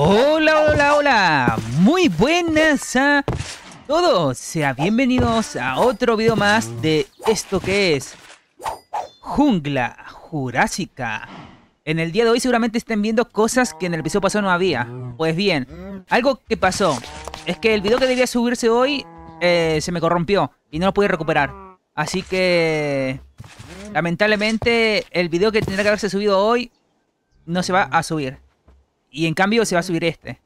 Hola, hola, hola. Muy buenas a todos. Sean bienvenidos a otro video más de esto que es Jungla Jurásica. En el día de hoy seguramente estén viendo cosas que en el episodio pasado no había. Pues bien, algo que pasó es que el video que debía subirse hoy eh, se me corrompió y no lo pude recuperar. Así que lamentablemente el video que tendría que haberse subido hoy no se va a subir. Y en cambio se va a subir este.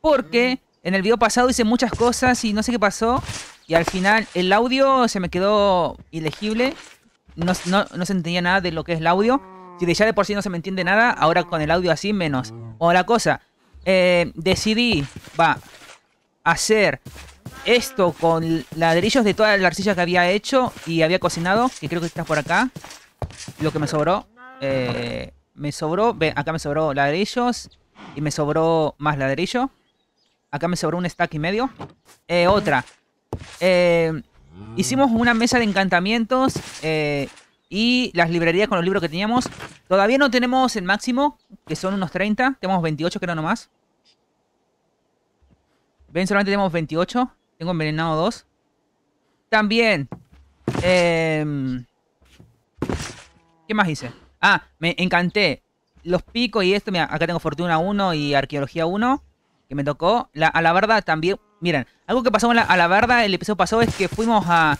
Porque en el video pasado hice muchas cosas y no sé qué pasó. Y al final el audio se me quedó ilegible. No, se entendía nada de lo que es el audio. Si de ya de por sí no se me entiende nada, ahora con el audio así menos. O la cosa, eh, decidí, va, hacer esto con ladrillos de toda la arcilla que había hecho y había cocinado, que creo que está por acá. Lo que me sobró. Eh, me sobró, ve, acá me sobró ladrillos y me sobró más ladrillo. Acá me sobró un stack y medio. Eh, otra. Eh, hicimos una mesa de encantamientos eh, y las librerías con los libros que teníamos. Todavía no tenemos el máximo, que son unos 30. Tenemos 28 creo nomás. Ven, solamente tenemos 28. Tengo envenenado 2. También. ¿Qué más hice? Ah, me encanté los picos y esto, mira, acá tengo Fortuna 1 y Arqueología 1, que me tocó. La Alabarda también, miren, algo que pasó con la Alabarda el episodio pasado es que fuimos a,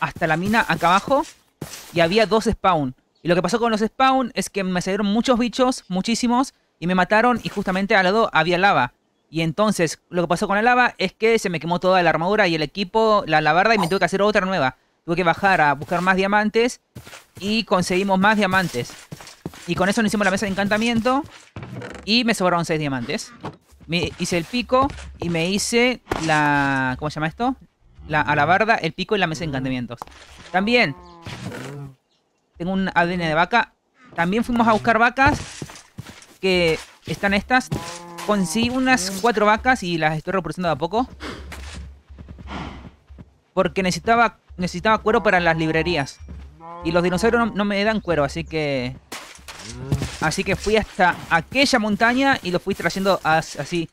hasta la mina acá abajo y había dos spawn. Y lo que pasó con los spawn es que me salieron muchos bichos, muchísimos, y me mataron y justamente al lado había lava. Y entonces lo que pasó con la lava es que se me quemó toda la armadura y el equipo, la alabarda, y me tuve que hacer otra nueva. Tuve que bajar a buscar más diamantes y conseguimos más diamantes. Y con eso nos hicimos la mesa de encantamiento. Y me sobraron 6 diamantes. Me hice el pico y me hice la... ¿Cómo se llama esto? La alabarda, el pico y la mesa de encantamientos. También tengo un ADN de vaca. También fuimos a buscar vacas. Que están estas. Conseguí unas 4 vacas y las estoy reproduciendo de a poco. Porque necesitaba, necesitaba cuero para las librerías. Y los dinosaurios no me dan cuero, así que Así que fui hasta aquella montaña y lo fui trayendo así.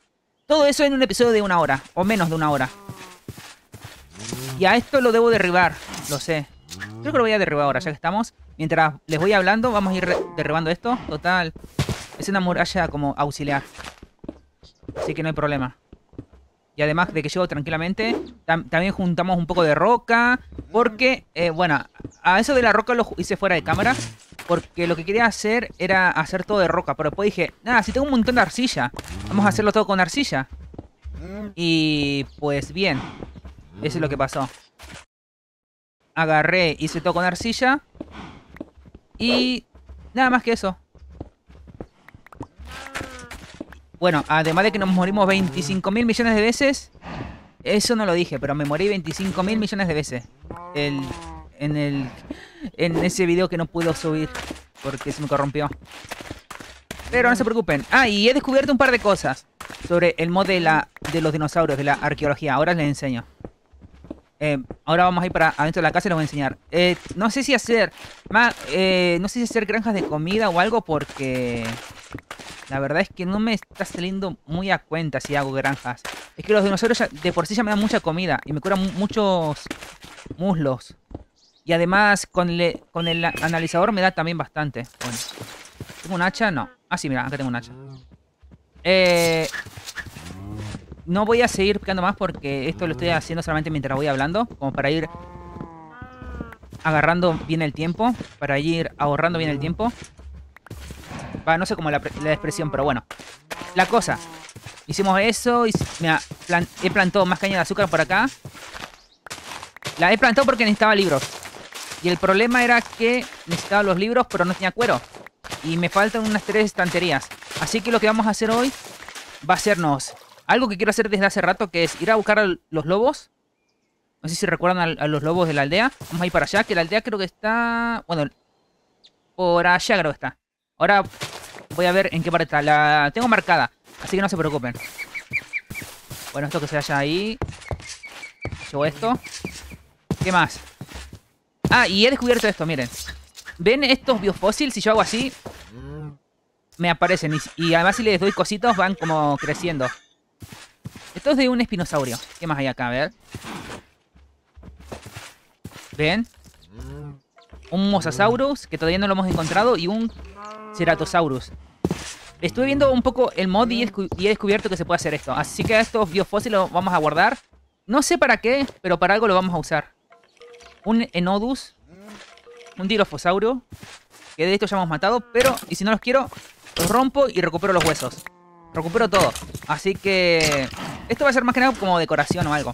Todo eso en un episodio de una hora, o menos de una hora. Y a esto lo debo derribar, lo sé. Creo que lo voy a derribar ahora, ya que estamos. Mientras les voy hablando, vamos a ir derribando esto. Total, es una muralla como auxiliar. Así que no hay problema. Y además de que llego tranquilamente, también juntamos un poco de roca. Porque, eh, bueno, a eso de la roca lo hice fuera de cámara. Porque lo que quería hacer era hacer todo de roca. Pero después dije, nada, si tengo un montón de arcilla. Vamos a hacerlo todo con arcilla. Y pues bien. Eso es lo que pasó. Agarré, hice todo con arcilla. Y nada más que eso. Bueno, además de que nos morimos 25 mil millones de veces. Eso no lo dije, pero me morí 25 mil millones de veces. El en el en ese video que no puedo subir porque se me corrompió. Pero no se preocupen. Ah, y he descubierto un par de cosas sobre el mod de, la, de los dinosaurios, de la arqueología. Ahora les enseño. Eh, ahora vamos a ir para adentro de la casa y les voy a enseñar. Eh, no sé si hacer... Eh, no sé si hacer granjas de comida o algo porque... La verdad es que no me está saliendo muy a cuenta si hago granjas. Es que los dinosaurios de por sí ya me dan mucha comida y me curan muchos muslos. Y además con, con el analizador me da también bastante. Bueno. ¿Tengo un hacha? No. Ah, sí, mira, acá tengo un hacha. Eh, no voy a seguir picando más porque esto lo estoy haciendo solamente mientras voy hablando. Como para ir agarrando bien el tiempo. Para ir ahorrando bien el tiempo. No sé cómo la, la expresión, pero bueno. La cosa. Hicimos eso y he plantado más caña de azúcar por acá. La he plantado porque necesitaba libros. Y el problema era que necesitaba los libros, pero no tenía cuero. Y me faltan unas tres estanterías. Así que lo que vamos a hacer hoy va a sernos algo que quiero hacer desde hace rato, que es ir a buscar a los lobos. No sé si recuerdan a, los lobos de la aldea. Vamos a ir para allá, que la aldea creo que está... Bueno, por allá creo que está. Ahora voy a ver en qué parte está. La tengo marcada, así que no se preocupen. Bueno, esto que se haya ahí. Llevo esto. ¿Qué más? Ah, y he descubierto esto, miren. ¿Ven estos biofósiles? Si yo hago así... me aparecen. Y, además si les doy cositos van como creciendo. Esto es de un espinosaurio. ¿Qué más hay acá? A ver. ¿Ven? Un Mosasaurus, que todavía no lo hemos encontrado, y un Ceratosaurus. Estuve viendo un poco el mod y he, descubierto que se puede hacer esto. Así que estos biofósiles los vamos a guardar. No sé para qué, pero para algo lo vamos a usar. Un Enodus. Un Dilophosauro. Que de estos ya hemos matado, pero... Y si no los quiero, los rompo y recupero los huesos. Recupero todo. Así que... Esto va a ser más que nada como decoración o algo.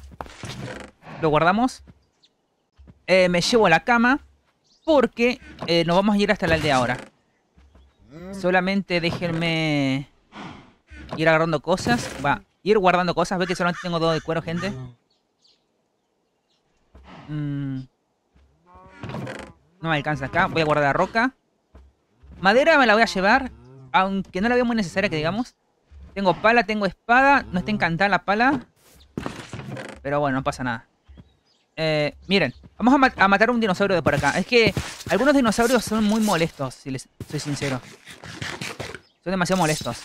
Lo guardamos. Eh, me llevo a la cama. Porque eh, nos vamos a ir hasta la aldea ahora. Solamente déjenme ir agarrando cosas. Va, ir guardando cosas. Ve que solamente tengo dos de cuero, gente. Mm. No me alcanza acá. Voy a guardar roca. Madera me la voy a llevar. Aunque no la veo muy necesaria que digamos. Tengo pala, tengo espada. No está encantada la pala. Pero bueno, no pasa nada. Eh, miren, vamos a, ma- a matar un dinosaurio de por acá. Es que algunos dinosaurios son muy molestos, si les soy sincero. Son demasiado molestos.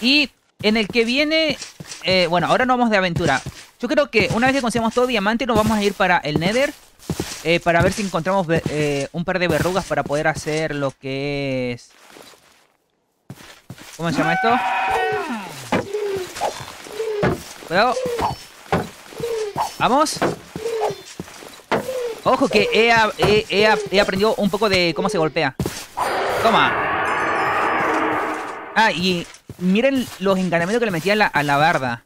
Y en el que viene... eh, bueno, ahora no vamos de aventura. Yo creo que una vez que consigamos todo diamante nos vamos a ir para el Nether. eh, para ver si encontramos un par de verrugas para poder hacer lo que es... ¿Cómo se llama esto? Cuidado. Vamos. Ojo que he, aprendido un poco de cómo se golpea. Toma. Ah, y miren los encanamientos que le metí a la, barda.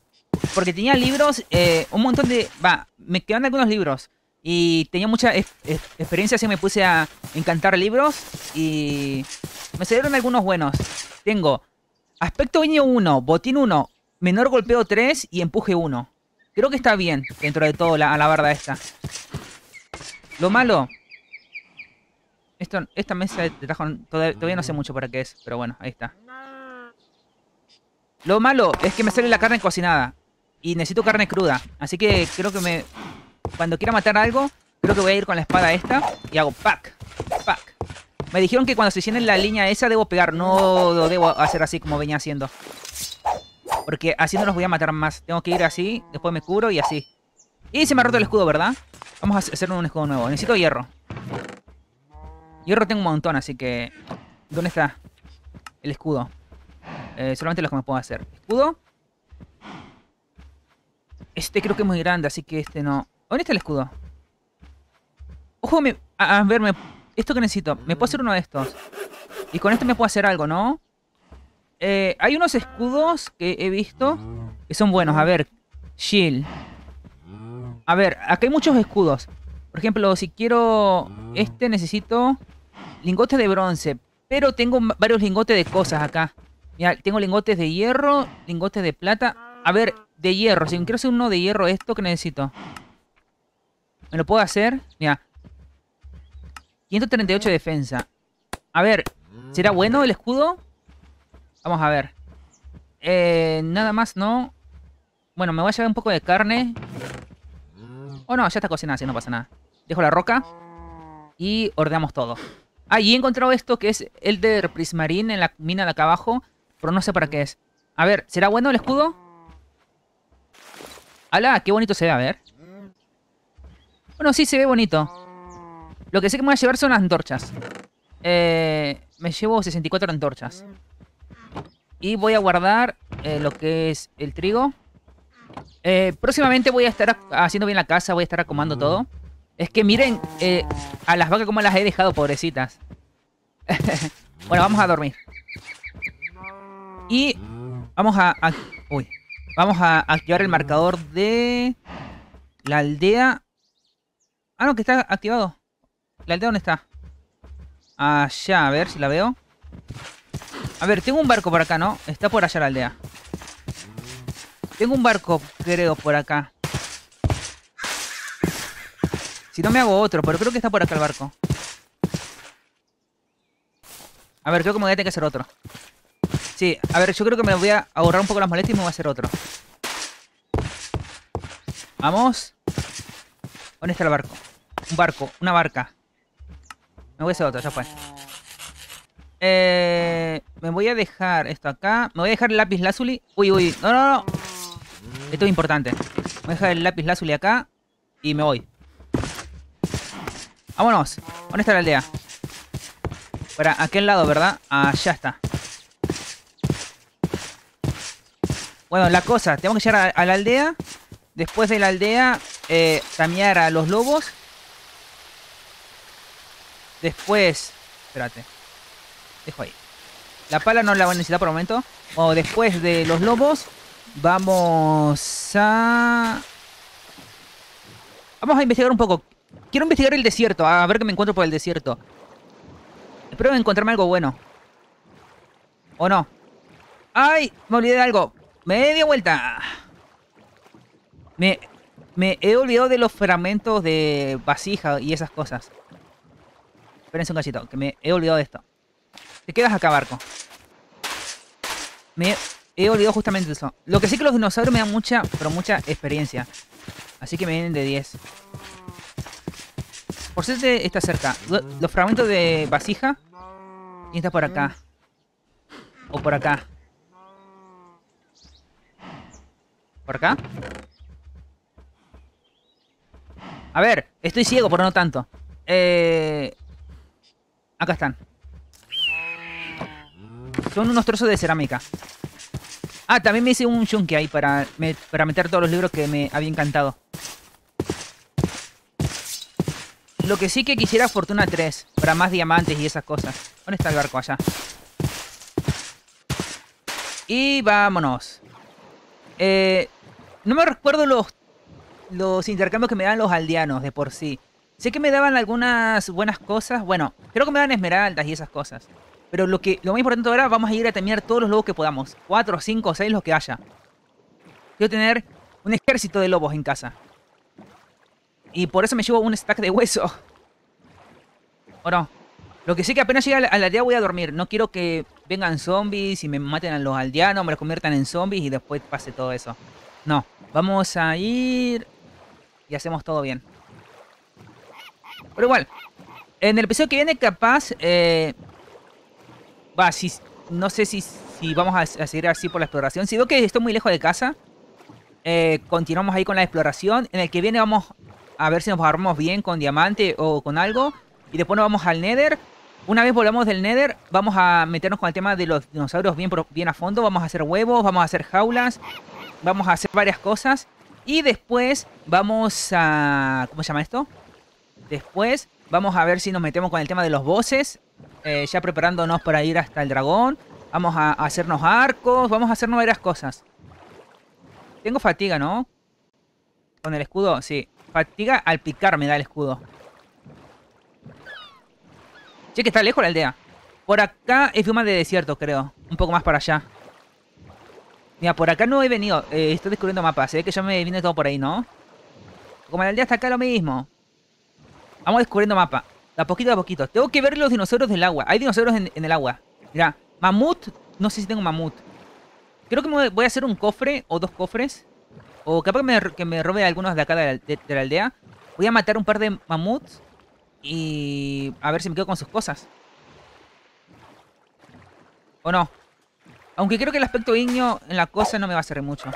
Porque tenía libros, eh, un montón de... Va, me quedan algunos libros. Y tenía mucha experiencia, así me puse a encantar libros. Y me salieron algunos buenos. Tengo aspecto viño 1, botín 1, menor golpeo 3 y empuje 1. Creo que está bien dentro de todo la, a la barda esta. Lo malo... Esta mesa de tajo todavía, no sé mucho para qué es, pero bueno, ahí está. Lo malo es que me sale la carne cocinada. Y necesito carne cruda. Así que creo que me... Cuando quiera matar algo, creo que voy a ir con la espada esta. Y hago pack, pack. Me dijeron que cuando se llene la línea esa debo pegar. No lo debo hacer así como venía haciendo. Porque así no los voy a matar más. Tengo que ir así, después me cubro y así. Y se me ha roto el escudo, ¿verdad? Vamos a hacer un escudo nuevo. Necesito hierro. Hierro tengo un montón, así que... ¿Dónde está el escudo? Eh, solamente los que me puedo hacer. Escudo. Este creo que es muy grande, así que este no. ¿Dónde está el escudo? Ojo, a, a ver. ¿esto que necesito? Me puedo hacer uno de estos. Y con esto me puedo hacer algo, ¿no? Eh, hay unos escudos que he visto que son buenos. A ver, shield. A ver, acá hay muchos escudos. Por ejemplo, si quiero este necesito lingotes de bronce. Pero tengo varios lingotes de cosas acá. Mira, tengo lingotes de hierro, lingotes de plata. A ver, de hierro. Si quiero hacer uno de hierro, esto que necesito. ¿Me lo puedo hacer? Mira. 138 de defensa. A ver, ¿será bueno el escudo? Vamos a ver. Eh, nada más, ¿no? Bueno, me voy a llevar un poco de carne. Oh, no, ya está cocinada, así no pasa nada. Dejo la roca. Y ordenamos todo. Ah, y he encontrado esto que es el de Prismarine en la mina de acá abajo. Pero no sé para qué es. A ver, ¿será bueno el escudo? ¡Hala! ¡Qué bonito se ve! A ver. Bueno, sí, se ve bonito. Lo que sé que me voy a llevar son las antorchas. Eh, me llevo 64 antorchas. Y voy a guardar eh, lo que es el trigo. Eh, próximamente voy a estar ac- haciendo bien la casa, voy a estar acomodando todo. Es que miren eh, a las vacas como las he dejado, pobrecitas. bueno, vamos a dormir. Y vamos a, a- uy, vamos a activar el marcador de la aldea. Ah, no, que está activado. ¿La aldea dónde está? Allá, a ver si la veo. A ver, tengo un barco por acá, ¿no? Está por allá la aldea. Tengo un barco, creo, por acá. Si no me hago otro, pero creo que está por acá el barco. A ver, creo que me voy a tener que hacer otro. Sí, a ver, yo creo que me voy a ahorrar un poco las molestias y me voy a hacer otro. Vamos. ¿Dónde está el barco? Un barco, una barca. Me voy a hacer otro, ya fue. Eh, me voy a dejar esto acá. Me voy a dejar el lápiz lazuli. Uy, uy. No, no, no. Esto es importante. Voy a dejar el lápiz lazuli acá. Y me voy. Vámonos. ¿Dónde está la aldea? Para aquel lado, ¿verdad? Allá está. Bueno, la cosa. Tenemos que llegar a, la aldea. Después de la aldea, eh, tamear a los lobos. Después... Espérate. Dejo ahí. La pala no la voy a necesitar por el momento. O después de los lobos, vamos a... Vamos a investigar un poco. Quiero investigar el desierto, a ver qué me encuentro por el desierto. Espero encontrarme algo bueno. ¿O no? ¡Ay! Me olvidé de algo. Me dio vuelta. Me, me he olvidado de los fragmentos de vasija y esas cosas. Espérense un cachito, que me he olvidado de esto. Te quedas acá, barco. Me he olvidado justamente eso. Lo que sí que los dinosaurios me dan mucha, pero mucha experiencia. Así que me vienen de 10. Por suerte está cerca. Los fragmentos de vasija. Y está por acá. O por acá. ¿Por acá? A ver, estoy ciego, pero no tanto. Eh... Acá están. Son unos trozos de cerámica. Ah, también me hice un yunque ahí para, para meter todos los libros que me había encantado. Lo que sí que quisiera Fortuna 3. Para más diamantes y esas cosas. ¿Dónde está el barco allá? Y vámonos. Eh, no me recuerdo los, los intercambios que me dan los aldeanos de por sí. Sé que me daban algunas buenas cosas. Bueno, creo que me dan esmeraldas y esas cosas. Pero lo que lo más importante ahora, vamos a ir a temer todos los lobos que podamos. Cuatro, cinco, seis, los que haya. Quiero tener un ejército de lobos en casa. Y por eso me llevo un stack de hueso. ¿O no? Lo que sí que apenas llegue a la, aldea voy a dormir. No quiero que vengan zombies y me maten a los aldeanos, me los conviertan en zombies y después pase todo eso. No. Vamos a ir... Y hacemos todo bien. Pero igual. En el episodio que viene capaz... Eh, va, si, no sé si, vamos a, seguir así por la exploración. Si veo que estoy muy lejos de casa... Eh, continuamos ahí con la exploración. En el que viene vamos a ver si nos armamos bien con diamante o con algo. Y después nos vamos al Nether. Una vez volvamos del Nether, vamos a meternos con el tema de los dinosaurios bien, bien a fondo. Vamos a hacer huevos, vamos a hacer jaulas, vamos a hacer varias cosas. Y después vamos a... ¿Cómo se llama esto? Después vamos a ver si nos metemos con el tema de los bosses. Eh, ya preparándonos para ir hasta el dragón. Vamos a hacernos arcos, vamos a hacernos varias cosas. Tengo fatiga, ¿no? Con el escudo, sí. Fatiga al picar me da el escudo. Che, que está lejos la aldea. Por acá es bioma de desierto, creo. Un poco más para allá. Mira, por acá no he venido. Eh, estoy descubriendo mapas. Se ve que ya me vine todo por ahí, ¿no? Como la aldea está acá lo mismo. Vamos descubriendo mapa. De a poquito a poquito. Tengo que ver los dinosaurios del agua. Hay dinosaurios en, el agua. Mira, mamut. No sé si tengo mamut. Creo que me voy a hacer un cofre o dos cofres. O capaz que me, robe algunos de acá de la, aldea. Voy a matar un par de mamuts. Y a ver si me quedo con sus cosas. ¿O no? Aunque creo que el aspecto ignio en la cosa no me va a servir mucho.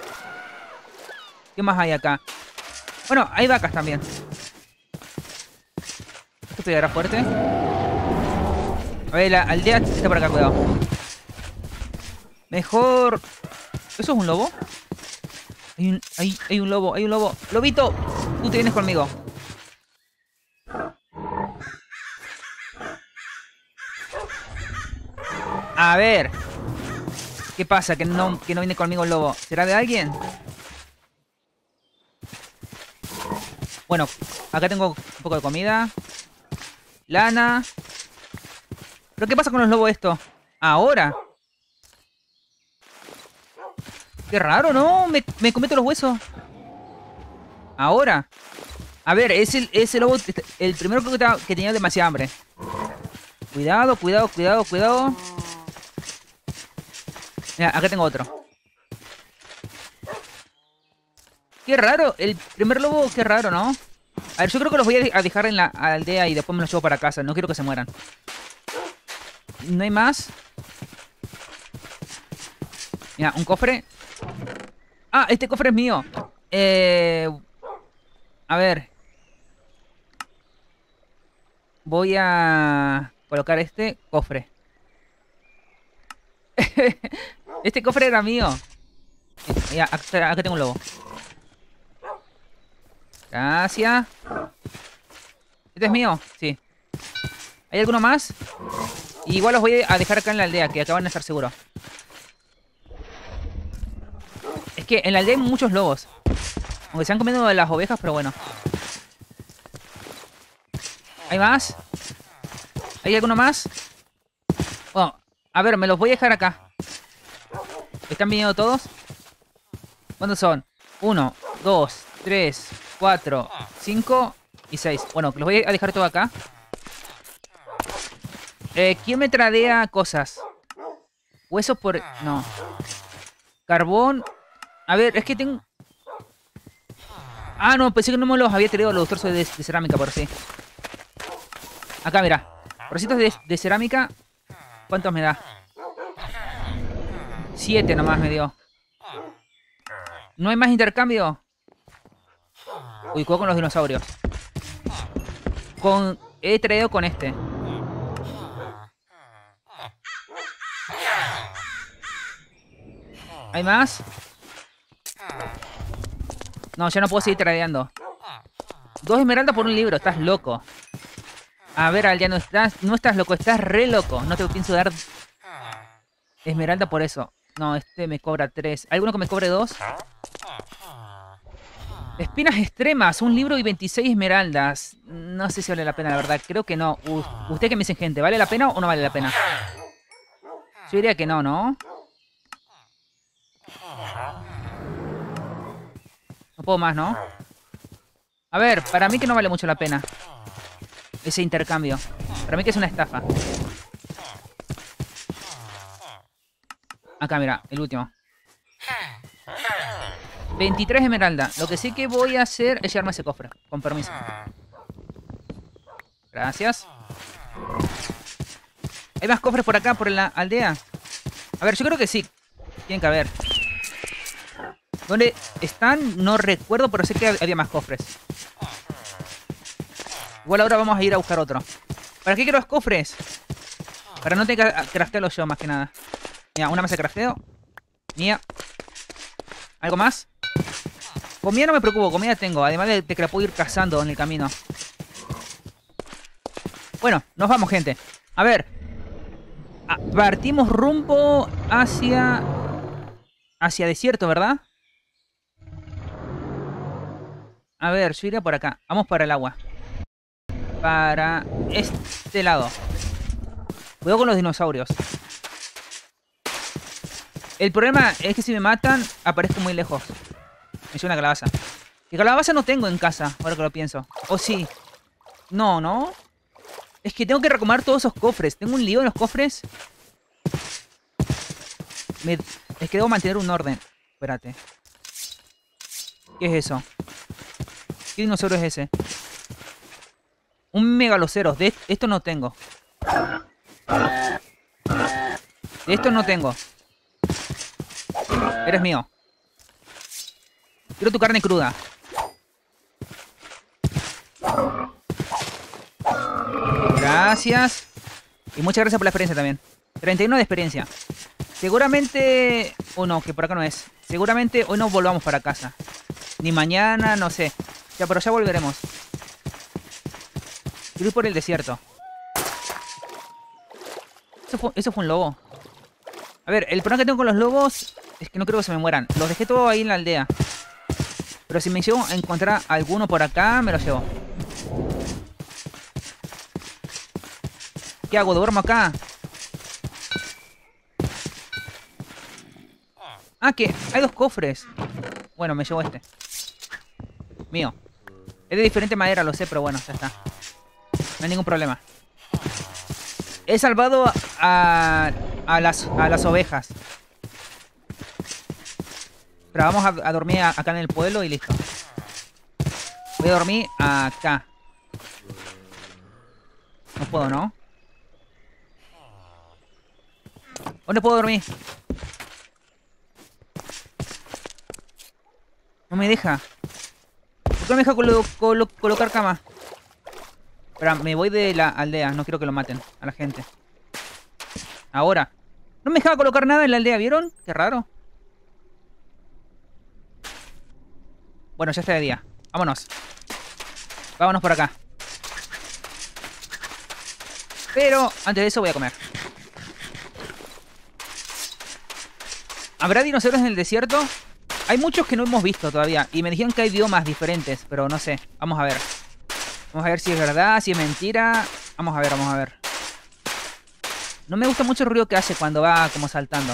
¿Qué más hay acá? Bueno, hay vacas también. Esto pegará fuerte. A ver, la aldea está por acá, cuidado. Mejor... ¿Eso es un lobo? Hay un, hay, un lobo, hay un lobo. ¡Lobito! Tú te vienes conmigo. A ver. ¿Qué pasa? Que no, que no viene conmigo el lobo. ¿Será de alguien? Bueno, acá tengo un poco de comida. Lana. ¿Pero qué pasa con los lobos esto? Ahora. Qué raro, ¿no? Me, me cometo los huesos. Ahora. A ver, es el, ese lobo, el primero que, que tenía demasiada hambre. Cuidado, cuidado, cuidado, cuidado. Mira, acá tengo otro. Qué raro, el primer lobo, qué raro, ¿no? A ver, yo creo que los voy a dejar en la aldea y después me los llevo para casa. No quiero que se mueran. ¿No hay más? Mira, un cofre. Ah, este cofre es mío. Eh... A ver. Voy a colocar este cofre. este cofre era mío. Ya, acá, tengo un lobo. Gracias. ¿Este es mío? Sí. ¿Hay alguno más? igual los voy a dejar acá en la aldea, que acaban de estar seguros. Es que en la aldea hay muchos lobos. Aunque se han comido las ovejas, pero bueno. ¿Hay más? ¿Hay alguno más? Bueno, a ver, me los voy a dejar acá. ¿Están viniendo todos? ¿Cuántos son? Uno, dos, tres, cuatro, cinco y seis. Bueno, los voy a dejar todo acá. Eh, ¿Quién me tradea cosas? Huesos por... No. Carbón. A ver, es que tengo... Ah, no, pensé que no me los había traído los trozos de, cerámica por sí. Acá, mira. Trocitos de, de cerámica. ¿Cuántos me da? Siete nomás me dio. ¿No hay más intercambio? Uy, juego con los dinosaurios. Con... He traído con este. ¿Hay más? No, ya no puedo seguir tradeando. Dos esmeraldas por un libro, estás loco. A ver, no estás, no estás loco, estás re loco. No te pienso dar esmeralda por eso. No, este me cobra tres. ¿Alguno que me cobre dos? Espinas extremas, un libro y 26 esmeraldas. No sé si vale la pena, la verdad. Creo que no. ¿Usted qué me dicen, gente? ¿Vale la pena o no vale la pena? Yo diría que no, ¿no? No puedo más, ¿no? A ver, para mí que no vale mucho la pena. Ese intercambio. Para mí que es una estafa. Acá, mira, el último. 23 esmeraldas. Lo que sí que voy a hacer es llevarme ese cofre. Con permiso. Gracias. ¿Hay más cofres por acá, por la aldea? A ver, yo creo que sí. Tienen que haber. ¿Dónde están? No recuerdo, pero sé que había más cofres. Igual ahora vamos a ir a buscar otro. ¿Para qué quiero los cofres? Para no tener que craftearlos yo, más que nada. Mira, una mesa de crafteo. Mía. ¿Algo más? Comida no me preocupo, comida tengo. Además de, que la puedo ir cazando en el camino. Bueno, nos vamos, gente. A ver. Partimos rumbo hacia... Hacia desierto, ¿verdad? A ver, yo iría por acá. Vamos para el agua. Para este lado. Cuidado con los dinosaurios. El problema es que si me matan, aparezco muy lejos. Me una calabaza. Y calabaza no tengo en casa, ahora que lo pienso. ¿O sí? No, ¿no? Es que tengo que recomar todos esos cofres. Tengo un lío en los cofres. Es que debo mantener un orden. Espérate. ¿Qué es eso? ¿Qué dinosaurio es ese? Un megaloceros. De esto no tengo. De esto no tengo. Eres mío. Quiero tu carne cruda. Gracias. Y muchas gracias por la experiencia también. 31 de experiencia. Seguramente... O no, que por acá no es. Seguramente hoy no volvamos para casa. Ni mañana, no sé. Ya, pero ya volveremos. Quiero por el desierto. Eso fue, eso fue un lobo. A ver, el problema que tengo con los lobos es que no creo que se me mueran. Los dejé todo ahí en la aldea. Pero si me a encontrar alguno por acá, me lo llevo. ¿Qué hago? ¿Duermo acá? Ah, que hay dos cofres. Bueno, me llevo este. Mío. Es de diferente madera, lo sé, pero bueno, ya está. No hay ningún problema. He salvado a, a, las, a las ovejas. Pero vamos a, dormir acá en el pueblo y listo. Voy a dormir acá. No puedo, ¿no? ¿Dónde puedo dormir? No me deja. ¿Por qué no me deja colocar cama? Espera, me voy de la aldea. No quiero que lo maten a la gente. Ahora. No me dejaba colocar nada en la aldea, ¿vieron? Qué raro. Bueno, ya está de día. Vámonos. Vámonos por acá. Pero antes de eso voy a comer. ¿Habrá dinosaurios en el desierto? Hay muchos que no hemos visto todavía. Y me dijeron que hay biomas diferentes, pero no sé. Vamos a ver. Vamos a ver si es verdad, si es mentira. Vamos a ver, vamos a ver. No me gusta mucho el ruido que hace cuando va como saltando.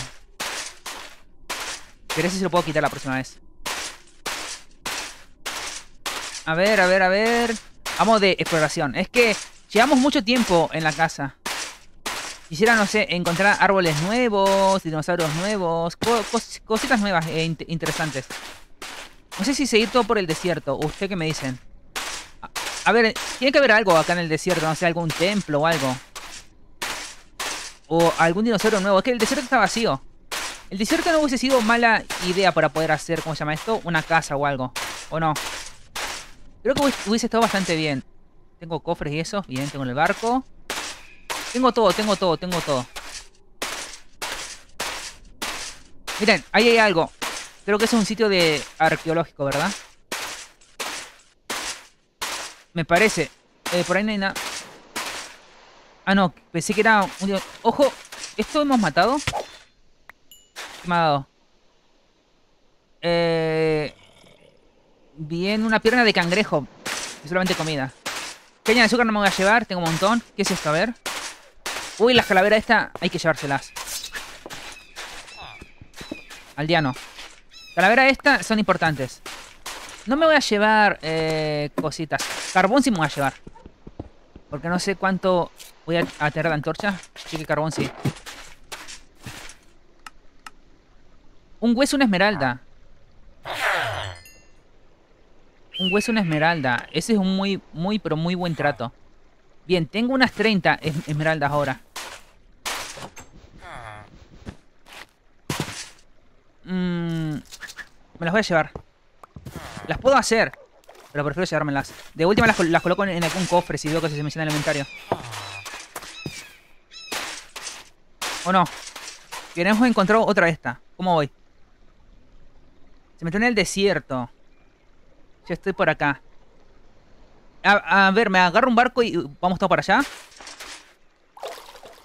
Pero si se lo puedo quitar la próxima vez. A ver, a ver, a ver. Vamos de exploración. Es que llevamos mucho tiempo en la casa. Quisiera, no sé, encontrar árboles nuevos, dinosaurios nuevos, cositas nuevas e interesantes. No sé si seguir todo por el desierto. ¿Usted qué me dicen? A, a ver, tiene que haber algo acá en el desierto, no sé, algún templo o algo. O algún dinosaurio nuevo. Es que el desierto está vacío. El desierto no hubiese sido mala idea para poder hacer, ¿cómo se llama esto? Una casa o algo. ¿O no? Creo que hubiese estado bastante bien. Tengo cofres y eso. Bien, tengo el barco. Tengo todo, tengo todo, tengo todo. Miren, ahí hay algo. Creo que es un sitio de arqueológico, ¿verdad? Me parece. Eh, por ahí no hay nada. Ah, no. Pensé que era un... Ojo. ¿Esto hemos matado? ¿Qué me ha dado? Eh... Bien, una pierna de cangrejo. Y solamente comida. Caña de azúcar no me voy a llevar. Tengo un montón. ¿Qué es esto? A ver. Uy, las calaveras esta hay que llevárselas. Aldeano. Calaveras esta son importantes. No me voy a llevar eh, cositas. Carbón sí me voy a llevar. Porque no sé cuánto voy a, tener la antorcha. Así que carbón sí. Un hueso, una esmeralda. Un hueso, una esmeralda. Ese es un muy, muy, pero muy buen trato. Bien, tengo unas 30 esmeraldas ahora. Mmm, me las voy a llevar. Las puedo hacer. Pero prefiero llevármelas. De última las, coloco en, algún cofre si veo que se me llena el inventario. ¿O no? Queremos encontrar otra de esta. ¿Cómo voy? Se metió en el desierto. Yo estoy por acá. A, a, ver, me agarro un barco y vamos todos para allá.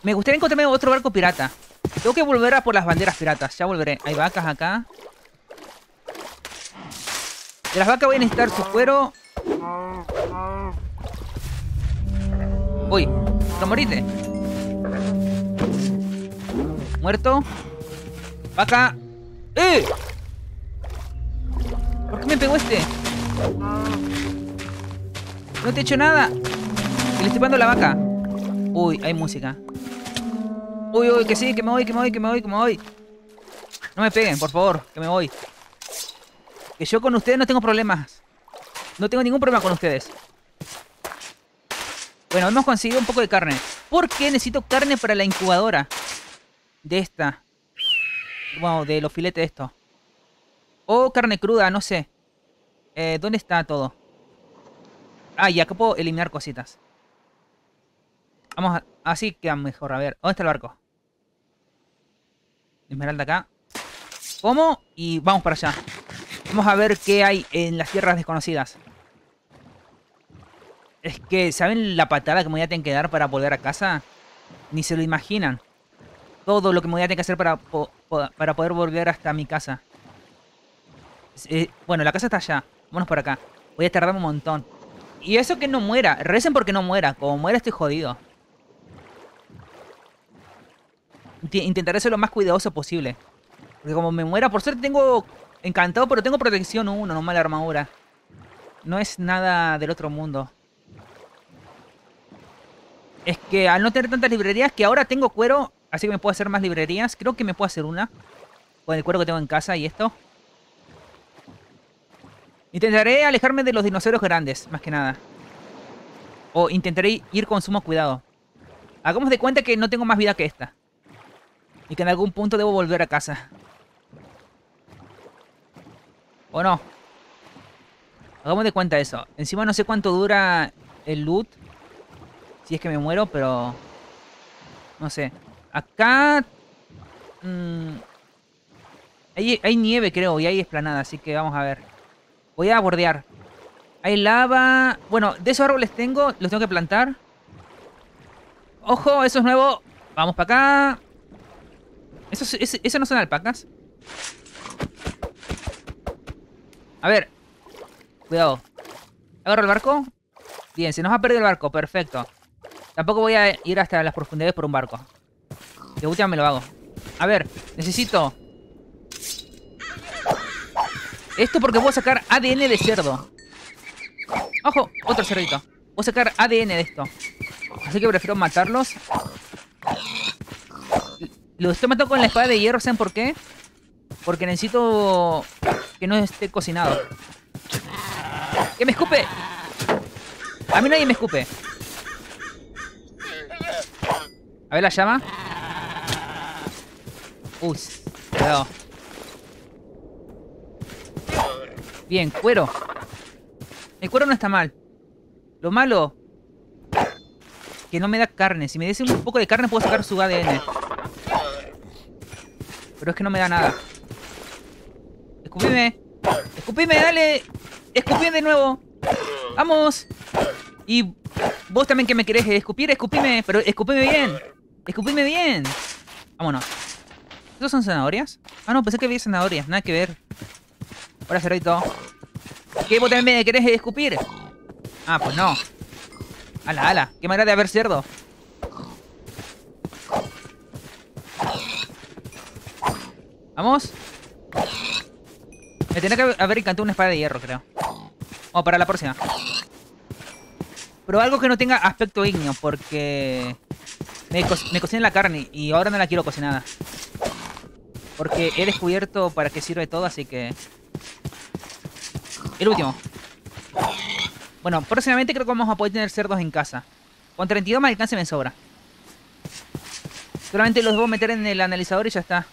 Me gustaría encontrarme otro barco pirata. Tengo que volver a por las banderas piratas. Ya volveré. Hay vacas acá. De las vacas voy a necesitar su cuero. Uy, no morite. Muerto. Vaca. ¡Eh! ¿Por qué me pegó este? No te he hecho nada. le estoy pegando la vaca. Uy, hay música. Uy, uy, que sí, que me voy, que me voy, que me voy, que me voy. No me peguen, por favor, que me voy. Que yo con ustedes no tengo problemas. No tengo ningún problema con ustedes. Bueno, hemos conseguido un poco de carne. ¿Por qué necesito carne para la incubadora? De esta. Bueno, de los filetes de esto. O carne cruda, no sé. Eh, ¿Dónde está todo? Ah, y acá puedo eliminar cositas. Vamos a... Así queda mejor. A ver, ¿dónde está el barco? Esmeralda acá. ¿Cómo? Y vamos para allá. Vamos a ver qué hay en las tierras desconocidas. Es que, ¿saben la patada que me voy a tener que dar para volver a casa? Ni se lo imaginan. Todo lo que me voy a tener que hacer para, para poder volver hasta mi casa. Eh, bueno, la casa está allá. Vámonos por acá. Voy a tardar un montón. Y eso que no muera. Recen porque no muera. Como muera estoy jodido. Intentaré ser lo más cuidadoso posible. Porque como me muera, por suerte tengo encantado, pero tengo protección 1, no mala armadura. No es nada del otro mundo. Es que al no tener tantas librerías, que ahora tengo cuero, así que me puedo hacer más librerías. Creo que me puedo hacer una. Con el cuero que tengo en casa y esto. Intentaré alejarme de los dinosaurios grandes, más que nada. O intentaré ir con sumo cuidado. Hagamos de cuenta que no tengo más vida que esta. Y que en algún punto debo volver a casa. ¿O no? Hagamos de cuenta eso. Encima no sé cuánto dura el loot. Si es que me muero, pero... No sé. Acá... Mmm, hay, hay, nieve, creo, y hay esplanada, así que vamos a ver. Voy a bordear. Hay lava... Bueno, de esos árboles tengo, los tengo que plantar. ¡Ojo! Eso es nuevo. Vamos para acá. ¿Eso, eso no son alpacas? A ver. Cuidado. Agarro el barco. Bien, se nos ha perdido el barco. Perfecto. Tampoco voy a ir hasta las profundidades por un barco. De última me lo hago. A ver, necesito... Esto porque voy a sacar ADN de cerdo. ¡Ojo! Otro cerdito. Voy a sacar ADN de esto. Así que prefiero matarlos. Lo estoy matando con la espada de hierro, ¿saben por qué? Porque necesito que no esté cocinado. ¡Que me escupe! A mí nadie me escupe. A ver la llama. Uy, cuidado. Bien, cuero. El cuero no está mal. Lo malo... Que no me da carne. Si me diese un poco de carne puedo sacar su ADN. Pero es que no me da nada. Escupime. Escupime, dale. Escupime de nuevo. Vamos. Y vos también que me querés escupir, escupime. Pero escupime bien. Escupime bien. Vámonos. ¿Estos son zanahorias? Ah, no, pensé que había zanahorias. Nada que ver. Hola, cerrito. ¿Qué también me querés escupir? Ah, pues no. Ala, ala. Qué manera de haber cerdo. Vamos. Me tenía que haber encantado una espada de hierro, creo. Vamos para la próxima. Pero algo que no tenga aspecto ignio, porque... Me, co me cociné la carne y ahora no la quiero cocinada. Porque he descubierto para qué sirve todo, así que... El último. Bueno, próximamente creo que vamos a poder tener cerdos en casa. Con 32 más alcance me sobra. Solamente los debo meter en el analizador y ya está.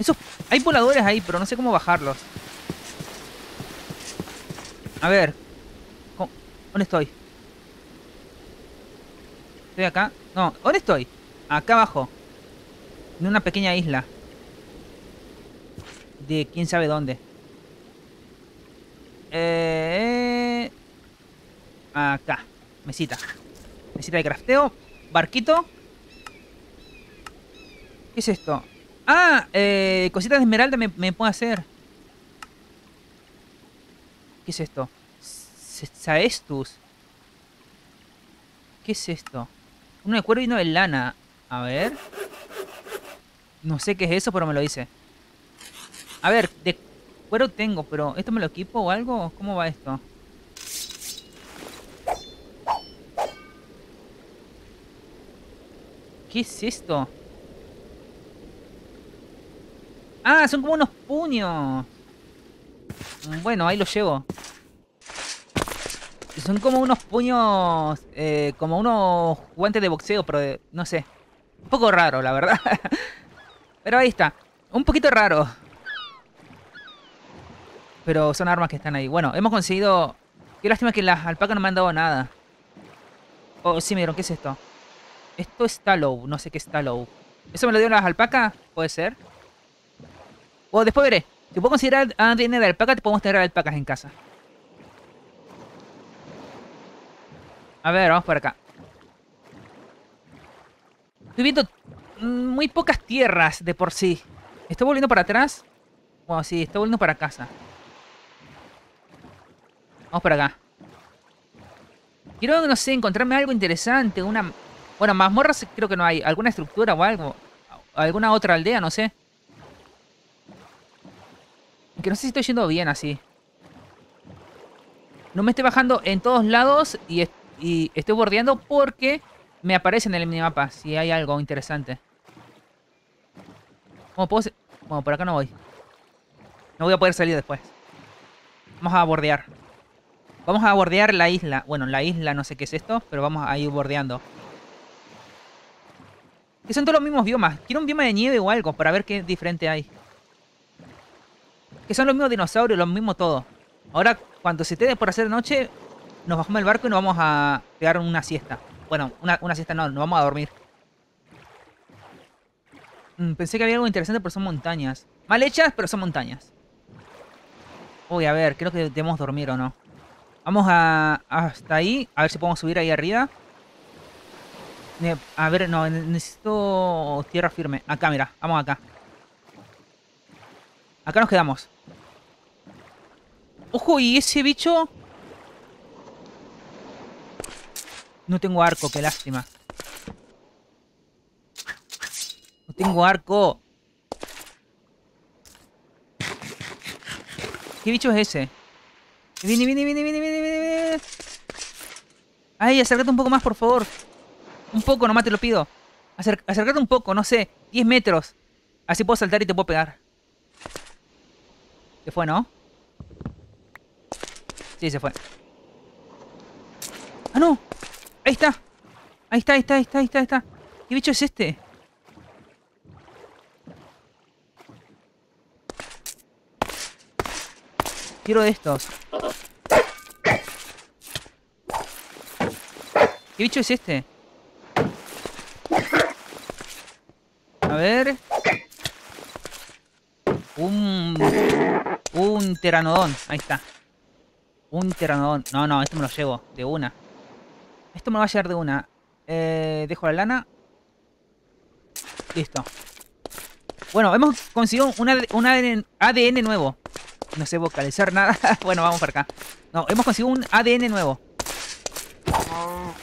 Esos... Hay voladores ahí, pero no sé cómo bajarlos. A ver. ¿Dónde estoy? ¿Estoy acá? No, ¿dónde estoy? Acá abajo. En una pequeña isla. De quién sabe dónde. Eh... Acá. Mesita. Mesita de crafteo. Barquito. ¿Qué es esto? Ah, eh, cositas de esmeralda me, me puedo hacer. ¿Qué es esto? Saestus. ¿Qué es esto? Uno de cuero y uno de lana. A ver. No sé qué es eso, pero me lo dice. A ver, de cuero tengo, pero ¿esto me lo equipo o algo? ¿Cómo va esto? ¿Qué es esto? Ah, son como unos puños. Bueno, ahí los llevo. Son como unos puños, eh, como unos guantes de boxeo, pero no sé. Un poco raro, la verdad. pero ahí está. Un poquito raro. Pero son armas que están ahí. Bueno, hemos conseguido... Qué lástima que las alpacas no me han dado nada. Oh, sí me dieron. ¿Qué es esto? Esto es Tallow. No sé qué es Tallow. ¿Eso me lo dieron las alpacas? ¿Puede ser? O después veré. Si puedo conseguir ADN de alpaca, te podemos tener alpacas en casa. A ver, vamos por acá. Estoy viendo muy pocas tierras de por sí. ¿Estoy volviendo para atrás? Bueno, sí, estoy volviendo para casa. Vamos para acá. Quiero, no sé, encontrarme algo interesante. Una... Bueno, mazmorras creo que no hay. ¿Alguna estructura o algo? ¿Alguna otra aldea? No sé. Que no sé si estoy yendo bien así. No me estoy bajando en todos lados y, estoy bordeando porque me aparece en el minimapa si hay algo interesante. ¿Cómo puedo Bueno, por acá no voy. No voy a poder salir después. Vamos a bordear. Vamos a bordear la isla. Bueno, la isla no sé qué es esto, pero vamos a ir bordeando. Que son todos los mismos biomas. Quiero un bioma de nieve o algo para ver qué diferente hay. Que son los mismos dinosaurios, los mismos todo. Ahora, cuando se te por hacer noche, nos bajamos del barco y nos vamos a pegar una siesta. Bueno, una, una siesta no, nos vamos a dormir. Mm, pensé que había algo interesante, pero son montañas. Mal hechas, pero son montañas. Uy, a ver, creo que debemos dormir o no. Vamos a hasta ahí, a ver si podemos subir ahí arriba. A ver, no, necesito tierra firme. Acá, mira, vamos acá. Acá nos quedamos. Ojo, y ese bicho... No tengo arco, qué lástima. No tengo arco. ¿Qué bicho es ese? Viene, viene, viene, viene, viene, viene. Ay, acércate un poco más, por favor. Un poco, nomás te lo pido. acércate un poco, no sé. 10 metros. Así puedo saltar y te puedo pegar. Se fue, ¿no? Sí, se fue. ¡Ah, no! Ahí está. Ahí está, ahí está, ahí está, ahí está, ahí está. ¿Qué bicho es este? Quiero de estos. ¿Qué bicho es este? A ver. Un... Un teranodón. Ahí está. Un teranodón. No, no, esto me lo llevo. De una. Esto me lo va a llevar de una. Eh, dejo la lana. Listo. Bueno, hemos conseguido un ADN nuevo. No sé vocalizar nada. bueno, vamos para acá. No, hemos conseguido un ADN nuevo.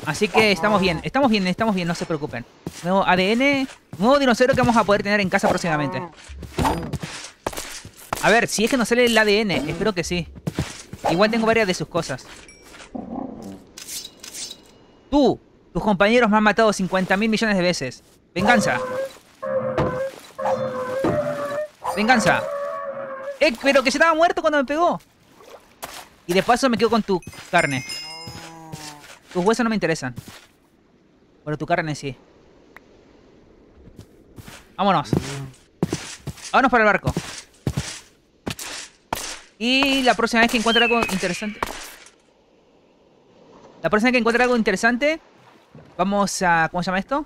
Así que estamos bien, estamos bien, estamos bien, no se preocupen. Nuevo ADN, nuevo dinosaurio que vamos a poder tener en casa próximamente. A ver, si es que nos sale el ADN, espero que sí. Igual tengo varias de sus cosas. Tú, tus compañeros me han matado 50 mil millones de veces. Venganza. Venganza. Eh, pero que se estaba muerto cuando me pegó. Y de paso me quedo con tu carne. Tus huesos no me interesan. Pero tu carne sí. Vámonos. Vámonos para el barco. Y la próxima vez que encuentre algo interesante... La próxima vez que encuentre algo interesante... Vamos a... ¿Cómo se llama esto?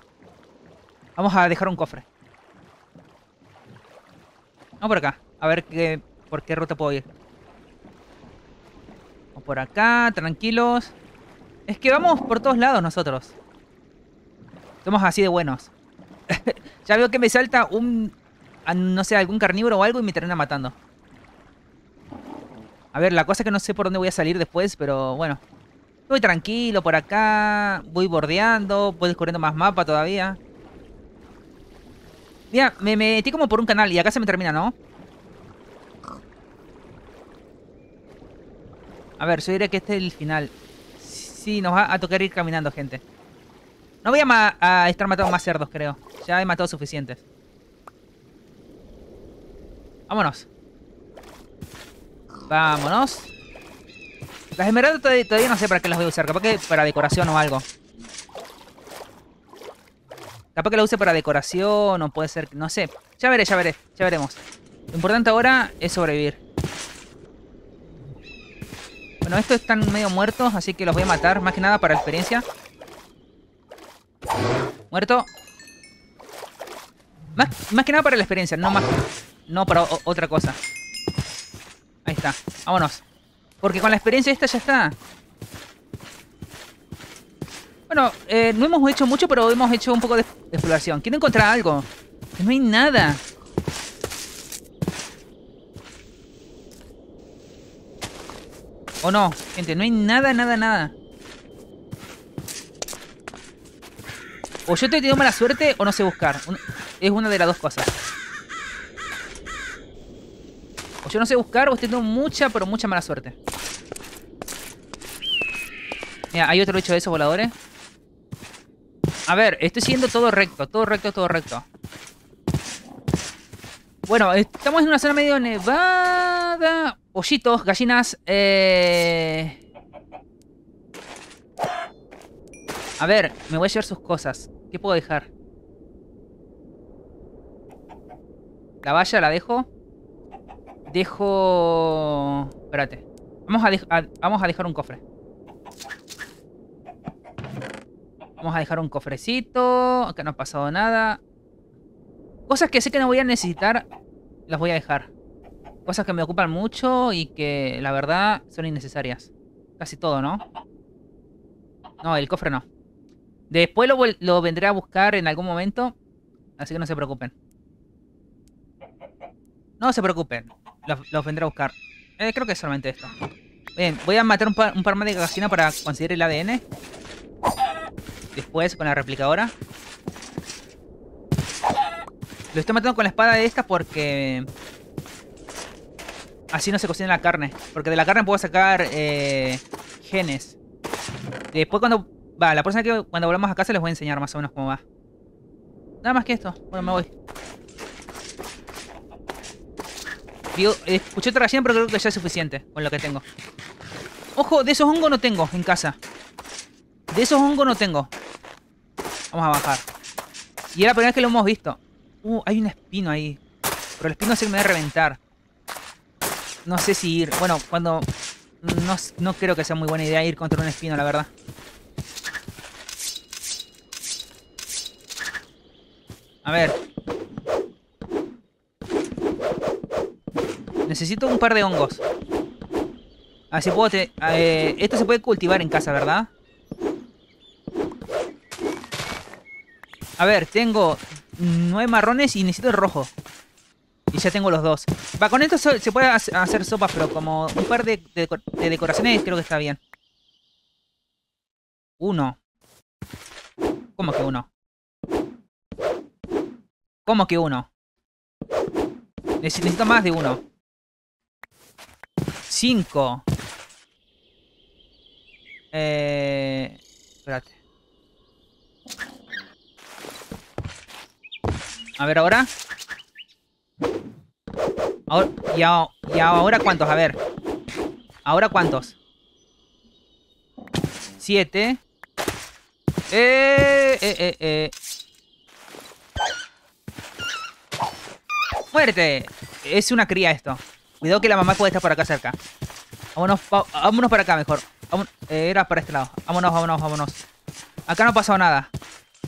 Vamos a dejar un cofre. Vamos por acá. A ver qué, por qué ruta puedo ir. Vamos por acá, tranquilos. Es que vamos por todos lados nosotros. Somos así de buenos. ya veo que me salta un... No sé, algún carnívoro o algo y me termina matando. A ver, la cosa es que no sé por dónde voy a salir después, pero bueno. Voy tranquilo por acá. Voy bordeando. Voy descubriendo más mapa todavía. Mira, me metí como por un canal y acá se me termina, ¿no? A ver, yo diría que este es el final. Sí, nos va a tocar ir caminando, gente. No voy a, estar matando más cerdos, creo. Ya he matado suficientes. Vámonos. Vámonos. Las esmeraldas todavía, no sé para qué las voy a usar. Capaz que para decoración o algo. Capaz que la use para decoración o puede ser... No sé. Ya veré, ya veré. Ya veremos. Lo importante ahora es sobrevivir. Bueno, estos están medio muertos, así que los voy a matar. Más que nada para experiencia. Muerto. Más, que nada para la experiencia, no más no para otra cosa. Ahí está. Vámonos. Porque con la experiencia esta ya está. Bueno, eh, no hemos hecho mucho, pero hemos hecho un poco de exploración. Quiero encontrar algo. No hay nada. ¿O no? Gente, no hay nada, nada, nada. O yo te he tenido mala suerte o no sé buscar. Es una de las dos cosas. O yo no sé buscar o estoy teniendo mucha, pero mucha mala suerte. Mira, hay otro bicho de esos voladores. A ver, estoy siguiendo todo recto, todo recto, todo recto. Bueno, estamos en una zona medio nevada. Pollitos, gallinas. Eh... A ver, me voy a llevar sus cosas. ¿Qué puedo dejar? La valla la dejo. Dejo... Espérate. Vamos a, vamos a dejar un cofre. Vamos a dejar un cofrecito. Acá no ha pasado nada. Cosas que sé que no voy a necesitar, las voy a dejar. Cosas que me ocupan mucho y que la verdad son innecesarias. Casi todo, ¿no? No, el cofre no. Después lo, vendré a buscar en algún momento. Así que no se preocupen. No se preocupen. Los, vendré a buscar. Eh, creo que es solamente esto. Bien, voy a matar un par, un par más de gallina para conseguir el ADN. Después con la replicadora. Lo estoy matando con la espada de esta porque... Así no se cocina la carne. Porque de la carne puedo sacar eh, genes. Después cuando... Va, la próxima que cuando volvamos a casa les voy a enseñar más o menos cómo va. Nada más que esto. Bueno, me voy. escuché otra gallina, pero creo que ya es suficiente con lo que tengo. Ojo, de esos hongos no tengo en casa. De esos hongos no tengo. Vamos a bajar. Y era la primera vez que lo hemos visto. Uh, hay un espino ahí. Pero el espino se me va a reventar. No sé si ir... Bueno, cuando... No, no creo que sea muy buena idea ir contra un espino, la verdad. A ver. Necesito un par de hongos. Así puedo... Te, eh, esto se puede cultivar en casa, ¿verdad? A ver, tengo nueve marrones y necesito el rojo. Y ya tengo los dos. Va, con esto se puede hacer sopa, pero como un par de, decoraciones creo que está bien. Uno. ¿Cómo que uno? ¿Cómo que uno? Necesito más de uno. Cinco. Eh... Espérate. A ver ahora. Y, ahora cuántos, a ver. Ahora cuántos. Siete. Eh, eh, eh, eh. ¡Muerte! Es una cría esto. Cuidado que la mamá puede estar por acá cerca. Vámonos, vámonos para acá mejor. Eh, era para este lado. Vámonos, vámonos, vámonos. Acá no pasado nada.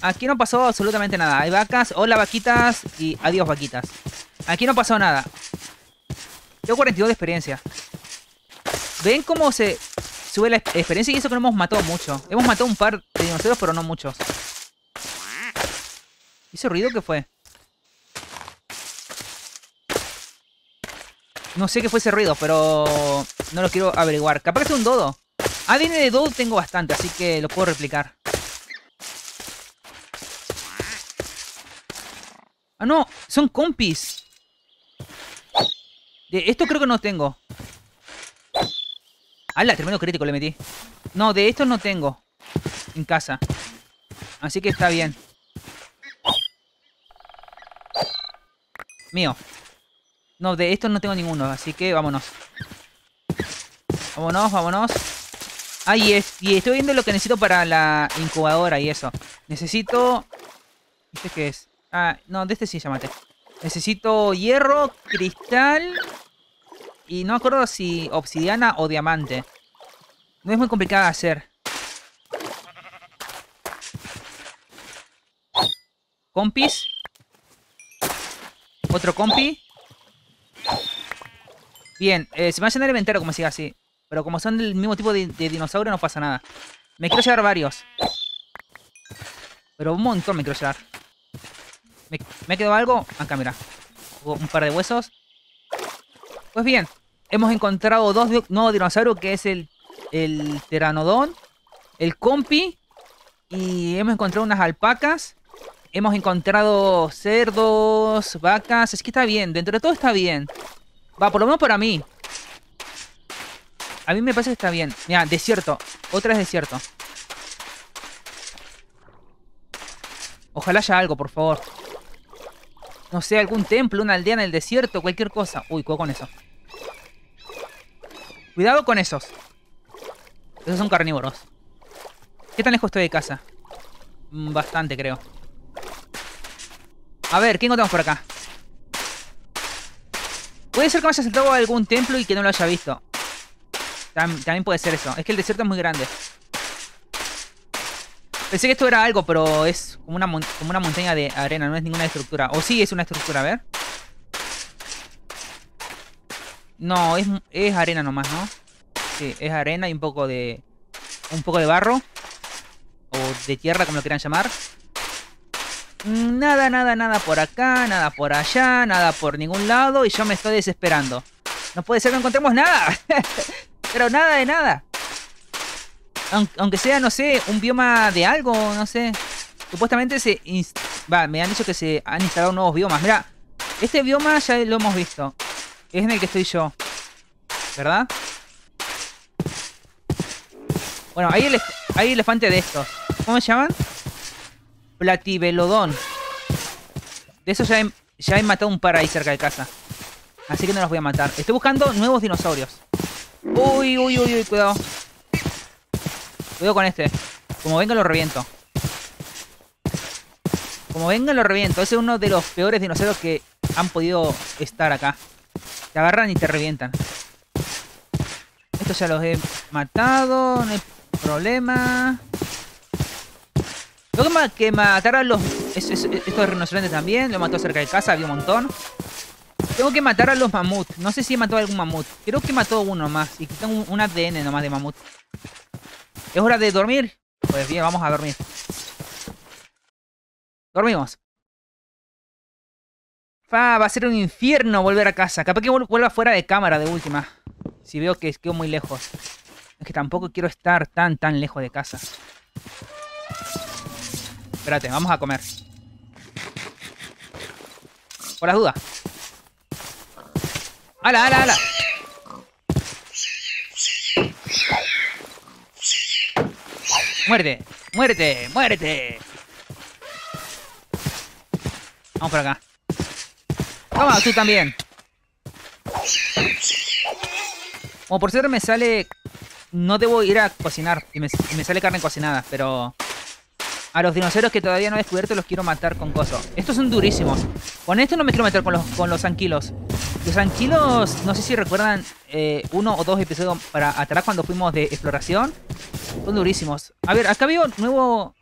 Aquí no pasó absolutamente nada. Hay vacas, hola vaquitas y adiós vaquitas. Aquí no pasó nada. Tengo 42 de experiencia. ¿Ven cómo se sube la experiencia? Y eso que no hemos matado mucho. Hemos matado un par de dinosaurios, pero no muchos. ¿Ese ruido qué fue? No sé qué fue ese ruido, pero no lo quiero averiguar. Capaz es un dodo. ADN de dodo tengo bastante, así que lo puedo replicar. Ah, no, son compis. De esto creo que no tengo. ¡Hala! Tremendo crítico le metí. No, de estos no tengo. En casa. Así que está bien. Mío. No, de estos no tengo ninguno. Así que vámonos. Vámonos, vámonos. Ah, y, y estoy viendo lo que necesito para la incubadora y eso. Necesito... ¿Este qué es? Ah, no, de este sí, llámate. Necesito hierro, cristal... Y no me acuerdo si obsidiana o diamante. No es muy complicado de hacer. Compis. Otro compi. Bien, eh, se me va a llenar el inventario como siga así. Pero como son del mismo tipo de, dinosaurio no pasa nada. Me quiero llevar varios. Pero un montón me quiero llevar. ¿Me, ¿Me quedó algo? Acá, mira. Un par de huesos. Pues bien, hemos encontrado dos nuevos dinosaurios, que es el, el el Compi, y hemos encontrado unas alpacas. Hemos encontrado cerdos, vacas, es que está bien, dentro de todo está bien. Va, por lo menos para mí. A mí me parece que está bien. Mira, desierto. Otra es desierto. Ojalá haya algo, por favor. No sé, algún templo, una aldea en el desierto, cualquier cosa. Uy, cuidado con eso. Cuidado con esos. Esos son carnívoros. ¿Qué tan lejos estoy de casa? Mm, bastante, creo. A ver, ¿qué encontramos por acá? Puede ser que me haya saltado a algún templo y que no lo haya visto. también puede ser eso. Es que el desierto es muy grande. Pensé que esto era algo, pero es como una, como una montaña de arena, no es ninguna estructura. O sí, es una estructura, a ver. No, es, es arena nomás, ¿no? Sí, es arena y un poco de... Un poco de barro. O de tierra, como lo quieran llamar. Nada, nada, nada por acá, nada por allá, nada por ningún lado. Y yo me estoy desesperando. No puede ser que encontremos nada. Pero nada de nada. Aunque sea, no sé, un bioma de algo, no sé. Supuestamente se... Va, me han dicho que se han instalado nuevos biomas. Mira, este bioma ya lo hemos visto. Es en el que estoy yo. ¿Verdad? Bueno, hay, hay elefante de estos. ¿Cómo se llaman? Platibelodón. De eso ya he, ya he matado un par ahí cerca de casa. Así que no los voy a matar. Estoy buscando nuevos dinosaurios. Uy, uy, uy, uy, cuidado. Cuidado con este. Como venga lo reviento. Como venga lo reviento. Ese es uno de los peores dinosaurios que han podido estar acá. Te agarran y te revientan. Estos ya los he matado. No hay problema. Tengo que matar a los... estos rinocerontes también. Lo mató cerca de casa. Había un montón. Tengo que matar a los mamuts. No sé si he matado a algún mamut. Creo que mató uno más. Y que tengo un ADN nomás de mamut. ¿Es hora de dormir? Pues bien, vamos a dormir. Dormimos. va a ser un infierno volver a casa. Capaz que vuelva fuera de cámara de última. Si veo que quedo muy lejos. Es que tampoco quiero estar tan, tan lejos de casa. Espérate, vamos a comer. Por las dudas. ¡Hala, hala, hala! ¡Muerte! ¡Muerte! ¡Muerte! Vamos por acá. Toma, tú también. Como por cierto me sale... No debo ir a cocinar. Y me, sale carne cocinada, pero... A los dinosaurios que todavía no he descubierto los quiero matar con coso. Estos son durísimos. Con esto no me quiero meter con los, con los anquilos. Los anquilos, no sé si recuerdan eh, uno o dos episodios para atrás cuando fuimos de exploración. Son durísimos. A ver, acá veo nuevo...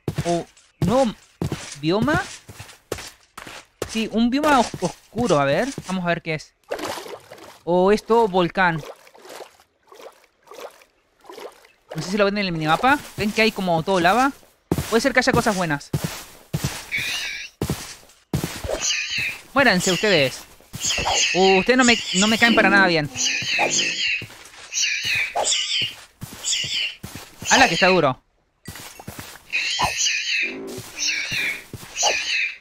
nuevo bioma. Sí, un bioma oscuro. A ver, vamos a ver qué es. O esto, volcán. No sé si lo ven en el minimapa. ¿Ven que hay como todo lava? Puede ser que haya cosas buenas. Muéranse ustedes. Uh, ustedes no me, no me caen para nada bien. ¡Hala, que está duro!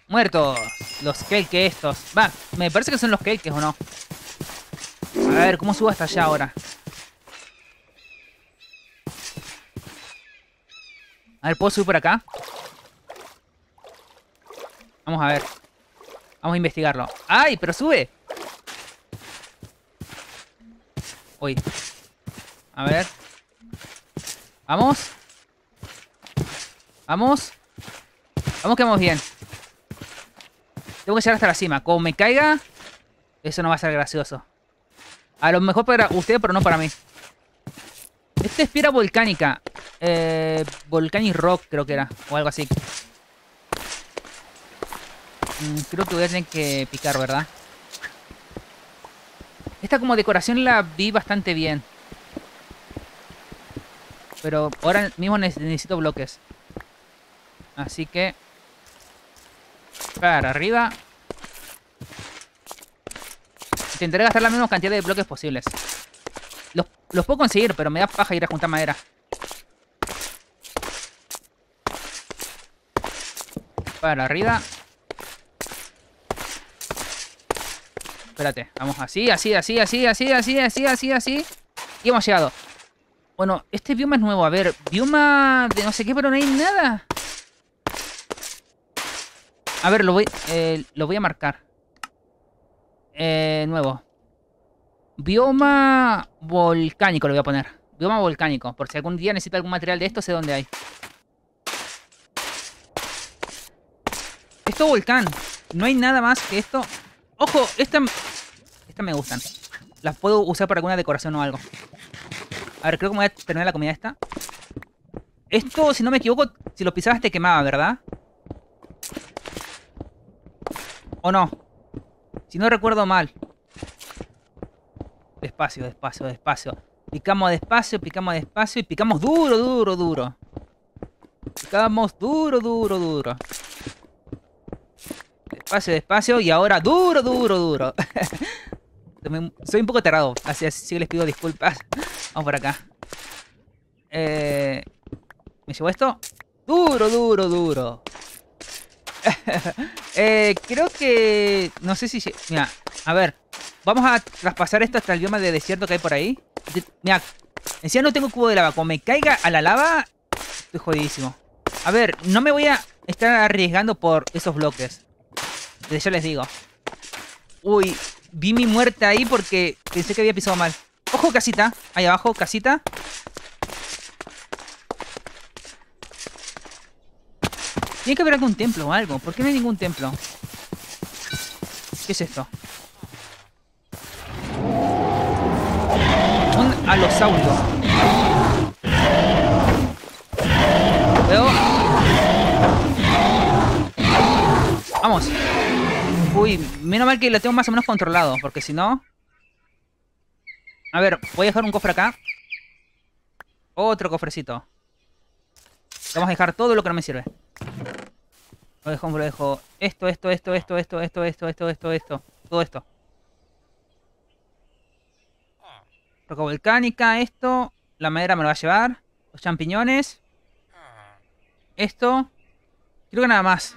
Muertos. Los kelke estos. Va, me parece que son los kelkes o no. A ver, ¿cómo subo hasta allá ahora? A ver, ¿puedo subir por acá? Vamos a ver. Vamos a investigarlo. ¡Ay, pero sube! Uy. A ver. Vamos. Vamos. Vamos que vamos bien. Tengo que llegar hasta la cima. Como me caiga, eso no va a ser gracioso. A lo mejor para usted, pero no para mí. Esta es piedra volcánica. Eh, Volcanic Rock creo que era. O algo así. Creo que voy a tener que picar, ¿verdad? Esta como decoración la vi bastante bien. Pero ahora mismo necesito bloques. Así que... Para arriba. Intentaré gastar la misma cantidad de bloques posibles. Los, los puedo conseguir, pero me da paja ir a juntar madera. Para arriba. Espérate, vamos así, así, así, así, así, así, así, así, así. Y hemos llegado. Bueno, este bioma es nuevo. A ver, bioma de no sé qué, pero no hay nada. A ver, lo voy, eh, lo voy a marcar. Eh, nuevo. Bioma volcánico lo voy a poner. Bioma volcánico. Por si algún día necesito algún material de esto, sé dónde hay. Esto volcán. No hay nada más que esto. ¡Ojo! Esta, esta me gustan. las puedo usar para alguna decoración o algo. A ver, creo que me voy a terminar la comida esta. Esto, si no me equivoco, si lo pisabas te quemaba, ¿verdad? ¿O no? Si no recuerdo mal. Despacio, despacio, despacio. Picamos despacio, picamos despacio y picamos duro, duro, duro. Picamos duro, duro, duro. Despacio, despacio y ahora duro, duro, duro. Soy un poco aterrado, así, que les pido disculpas. Vamos por acá. Eh, ¿Me llevo esto? Duro, duro, duro. eh, creo que... No sé si... Mira, a ver. Vamos a traspasar esto hasta el bioma de desierto que hay por ahí. Mira, encima no tengo cubo de lava. Como me caiga a la lava, estoy jodidísimo. A ver, no me voy a estar arriesgando por esos bloques. Desde ya les digo. Uy, vi mi muerte ahí porque pensé que había pisado mal. Ojo, casita. Ahí abajo, casita. Tiene que haber algún templo o algo. ¿Por qué no hay ningún templo? ¿Qué es esto? Un alosaurio. Veo. Vamos. Uy, menos mal que lo tengo más o menos controlado, porque si no... A ver, voy a dejar un cofre acá. Otro cofrecito. Vamos a dejar todo lo que no me sirve. Lo dejo, lo dejo. Esto, esto, esto, esto, esto, esto, esto, esto, esto, esto. Todo esto. Roca volcánica, esto. La madera me lo va a llevar. Los champiñones. Esto. Creo que nada más.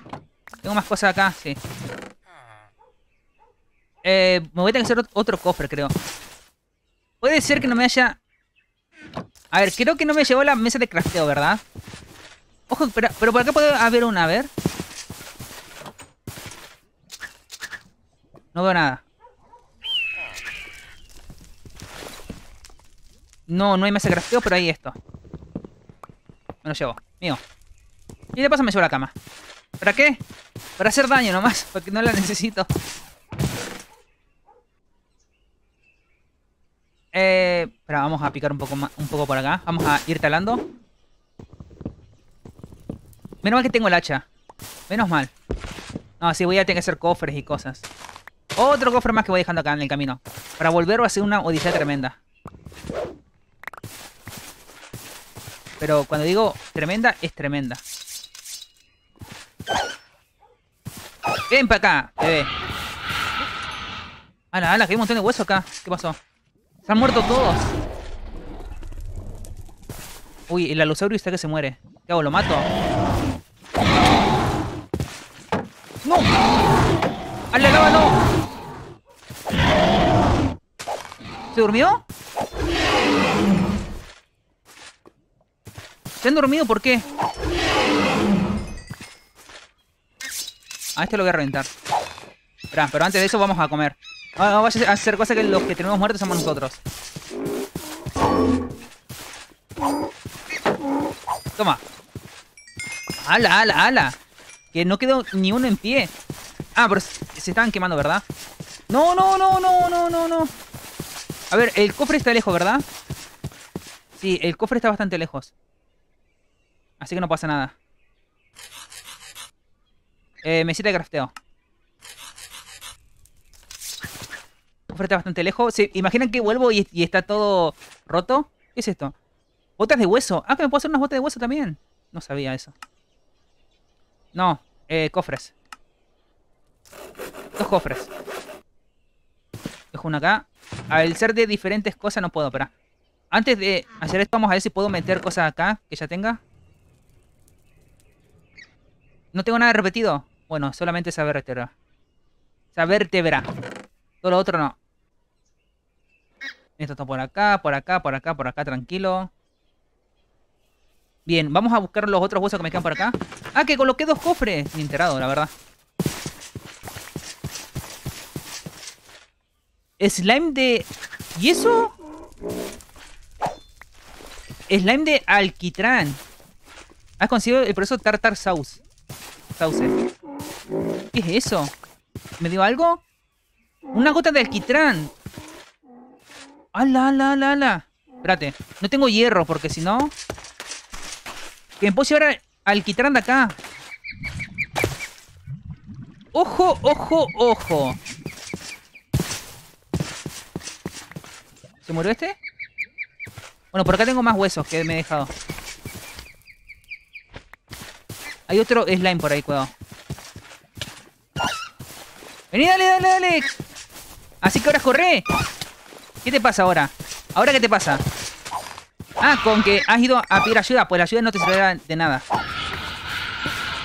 Tengo más cosas acá, sí. Eh, me voy a tener que hacer otro cofre, creo. Puede ser que no me haya... A ver, creo que no me llevó la mesa de crafteo, ¿verdad? Ojo, pero, pero por acá puede haber una, a ver. No veo nada. No, no hay mesa de crafteo, pero hay esto. Me lo llevo. Mío. Y de paso me llevo la cama. ¿Para qué? Para hacer daño nomás, porque no la necesito. Eh, espera, vamos a picar un poco, más, un poco por acá. Vamos a ir talando. Menos mal que tengo el hacha. Menos mal. No, sí, voy a tener que hacer cofres y cosas. Otro cofre más que voy dejando acá en el camino. Para volver a hacer una odisea tremenda. Pero cuando digo tremenda, es tremenda. Ven para acá, bebé. Ala, ala, que hay un montón de hueso acá. ¿Qué pasó? Se han muerto todos. Uy, el alosaurio está que se muere. ¿Qué hago? ¿Lo mato? ¡No! ¡Al lava no! ¿Se durmió? ¿Se han dormido? ¿Por qué? A este lo voy a reventar. Espera, pero antes de eso vamos a comer. Vamos a hacer cosas que los que tenemos muertos somos nosotros. Toma. ¡Hala, ala, ala! Que no quedó ni uno en pie. Ah, pero se estaban quemando, ¿verdad? No, no, no, no, no, no, no. A ver, el cofre está lejos, ¿verdad? Sí, el cofre está bastante lejos. Así que no pasa nada. Eh, mesita de crafteo. Bastante lejos. ¿Se imaginan que vuelvo y, está todo roto? ¿Qué es esto? Botas de hueso. Ah, que me puedo hacer unas botas de hueso también. No sabía eso. No, eh, cofres. Dos cofres. Dejo uno acá. Al ser de diferentes cosas no puedo, pero Antes de hacer esto, vamos a ver si puedo meter cosas acá que ya tenga. No tengo nada repetido. Bueno, solamente esa vértebra. Esa vértebra. Todo lo otro no. Esto está por acá, por acá, por acá, por acá, tranquilo. Bien, vamos a buscar los otros huesos que me quedan por acá. Ah, que coloqué dos cofres. Ni enterado, la verdad. Slime de... ¿Y eso? Slime de alquitrán. Has conseguido el proceso Tartar Sauce. Sauce. ¿Qué es eso? ¿Me dio algo? Una gota de alquitrán. ¡Hala, ala, ala, ala! Espérate, no tengo hierro porque si no... Que me puedo llevar al alquitrán de acá. ¡Ojo, ojo, ojo! ¿Se murió este? Bueno, por acá tengo más huesos que me he dejado. Hay otro slime por ahí, cuidado. Vení, dale, dale, dale. Así que ahora corre. ¿Qué te pasa ahora? ¿Ahora qué te pasa? Ah, con que has ido a pedir ayuda. Pues la ayuda no te servirá de nada.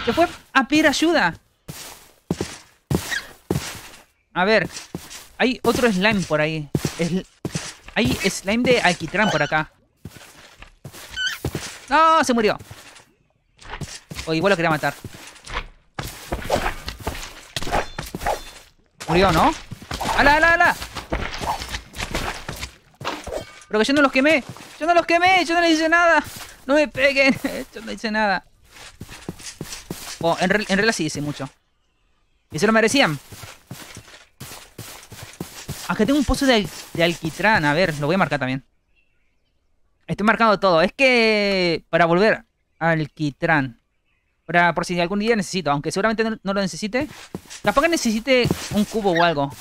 Se fue a pedir ayuda. A ver. Hay otro slime por ahí. Hay slime de alquitrán por acá. No, se murió. O igual lo quería matar. Murió, ¿no? ¡Hala, ala, ala! Pero que yo no los quemé. Yo no los quemé. Yo no les hice nada. No me peguen. Yo no hice nada. Oh, en, realidad sí hice mucho. Y se lo merecían. Acá tengo un pozo de, de alquitrán. A ver, lo voy a marcar también. Estoy marcando todo. Es que para volver al alquitrán. Para, por si algún día necesito. Aunque seguramente no, lo necesite. Capaz que necesite un cubo o algo.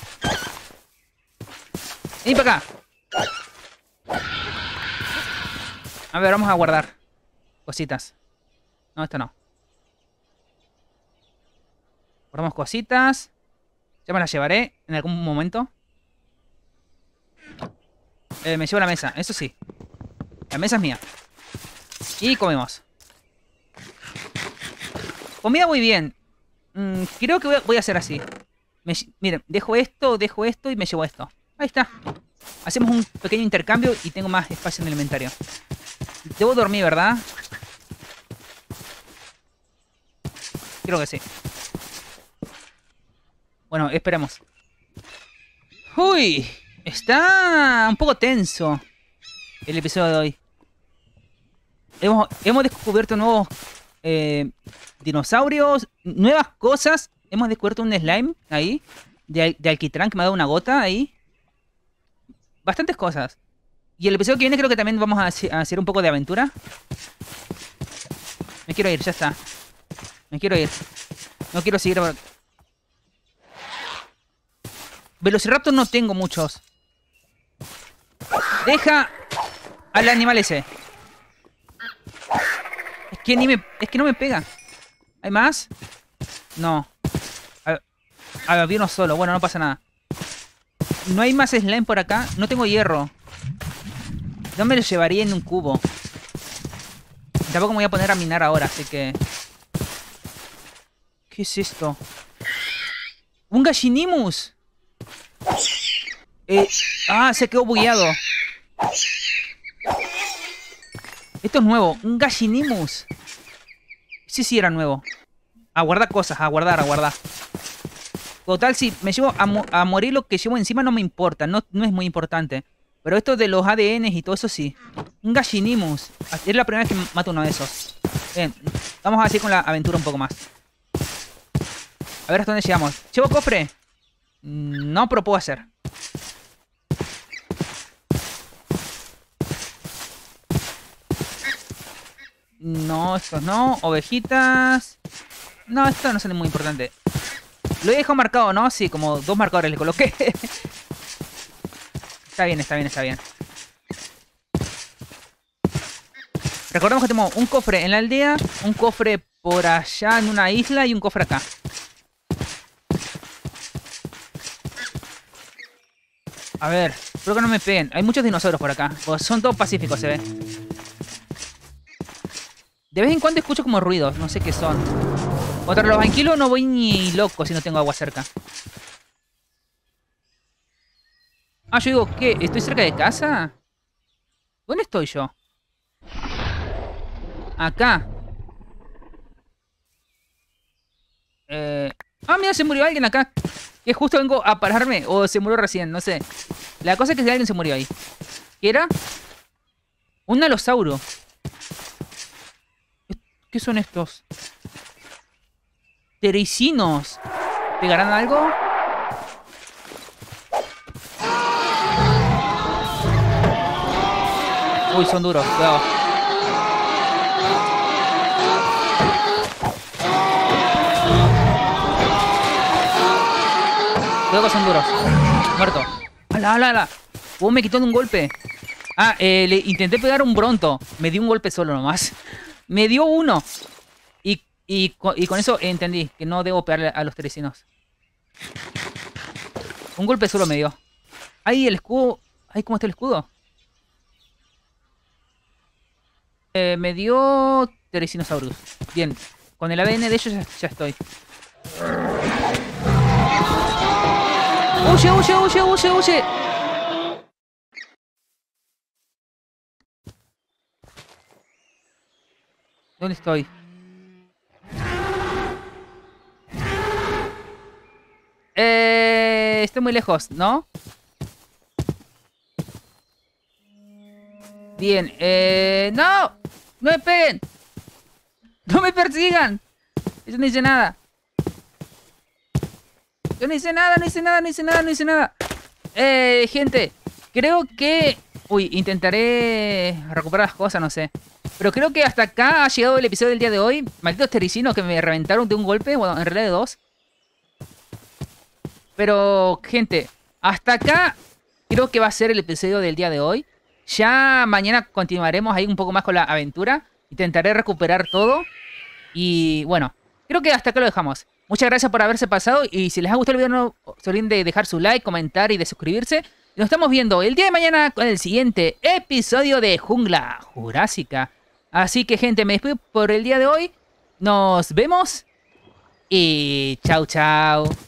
Ven para acá. A ver, vamos a guardar cositas. No, esto no. Guardamos cositas. Ya me las llevaré en algún momento. Eh, me llevo la mesa, eso sí. La mesa es mía. Y comemos. Comida muy bien. Mm, creo que voy a, hacer así. miren, dejo esto, dejo esto y me llevo esto. Ahí está. Hacemos un pequeño intercambio y tengo más espacio en el inventario. Debo dormir, ¿verdad? Creo que sí. Bueno, esperemos. Uy, está un poco tenso el episodio de hoy. Hemos, hemos descubierto nuevos eh, dinosaurios, nuevas cosas. Hemos descubierto un slime ahí, de, de, alquitrán que me ha dado una gota ahí. Bastantes cosas. Y el episodio que viene creo que también vamos a, hacer un poco de aventura. Me quiero ir, ya está. Me quiero ir. No quiero seguir... Velociraptor no tengo muchos. Deja al animal ese. Es que ni me... Es que no me pega. ¿Hay más? No. Había uno solo. Bueno, no pasa nada. No hay más slime por acá. No tengo hierro. No me lo llevaría en un cubo. Tampoco me voy a poner a minar ahora, así que... ¿Qué es esto? ¡Un gallinimus! Eh, ah, se quedó bugueado. Esto es nuevo. Un gallinimus. Sí, sí, era nuevo. A guardar cosas, a guardar, a guardar. Total, si me llevo a, morir lo que llevo encima no me importa. No, no es muy importante. Pero esto de los ADNs y todo eso sí. Un gallinimus. Es la primera vez que mato uno de esos. Bien, vamos a seguir con la aventura un poco más. A ver hasta dónde llegamos. ¿Llevo cofre? Mm, no, pero puedo hacer. No, estos no. Ovejitas. No, esto no es muy importante. Lo he dejado marcado, ¿no? Sí, como dos marcadores le coloqué. está bien, está bien, está bien. Recordemos que tenemos un cofre en la aldea, un cofre por allá en una isla y un cofre acá. A ver, espero que no me peguen. Hay muchos dinosaurios por acá. Pues son todos pacíficos, se ve. De vez en cuando escucho como ruidos, no sé qué son. Contra los anquilos no voy ni loco si no tengo agua cerca. Ah, yo digo, ¿qué? ¿Estoy cerca de casa? ¿Dónde estoy yo? Acá. Eh... Ah, mira, se murió alguien acá. Que justo vengo a pararme. O se murió recién, no sé. La cosa es que alguien se murió ahí. ¿Qué era? Un alosauro. ¿Qué son estos? Tericinos. ¿Pegarán algo? Uy, son duros, cuidado. Que son duros. Muerto. ¡Hala, hala, hala! Uh, me quitó de un golpe. Ah, eh, le intenté pegar un bronto. Me dio un golpe solo nomás. Me dio uno. Y, y, y con eso entendí que no debo pegarle a los teresinos. Un golpe solo me dio. Ahí el escudo. Ahí, ¿cómo está el escudo? Eh, me dio Teresinosaurus. Bien. Con el ADN de ellos ya, ya estoy. ¡Huye, huye, huye, huye, huye! ¿Dónde estoy? Eh, estoy muy lejos, ¿no? Bien, eh... ¡No! ¡No me peguen! ¡No me persigan! Yo no hice nada. Yo no hice nada, no hice nada, no hice nada, no hice nada. Eh, gente, creo que... Uy, intentaré recuperar las cosas, no sé. Pero creo que hasta acá ha llegado el episodio del día de hoy. Malditos tericinos que me reventaron de un golpe. Bueno, en realidad de dos. Pero, gente, hasta acá creo que va a ser el episodio del día de hoy. Ya mañana continuaremos ahí un poco más con la aventura. Intentaré recuperar todo. Y bueno, creo que hasta acá lo dejamos. Muchas gracias por haberse pasado. Y si les ha gustado el video, no se olviden de dejar su like, comentar y de suscribirse. Nos estamos viendo el día de mañana con el siguiente episodio de Jungla Jurásica. Así que gente, me despido por el día de hoy. Nos vemos. Y chao, chao.